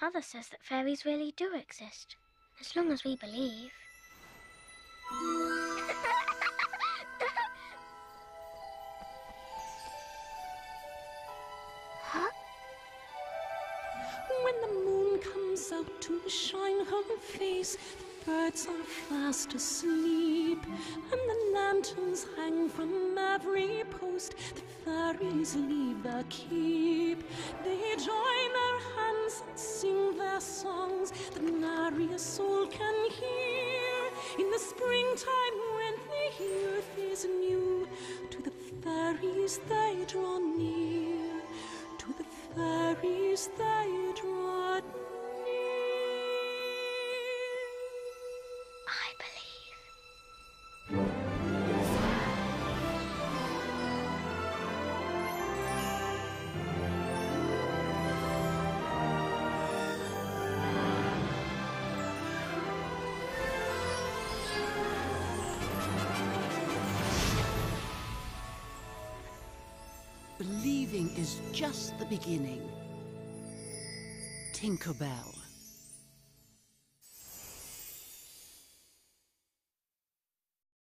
Mother says that fairies really do exist, as long as we believe. huh? When the moon comes out to shine her face, the birds are fast asleep, and the lanterns hang from every post. The fairies leave their keep. They join sing their songs that nary a soul can hear. In the springtime, when the earth is new, to the fairies they draw near. To the fairies they draw Believing is just the beginning. Tinker Bell.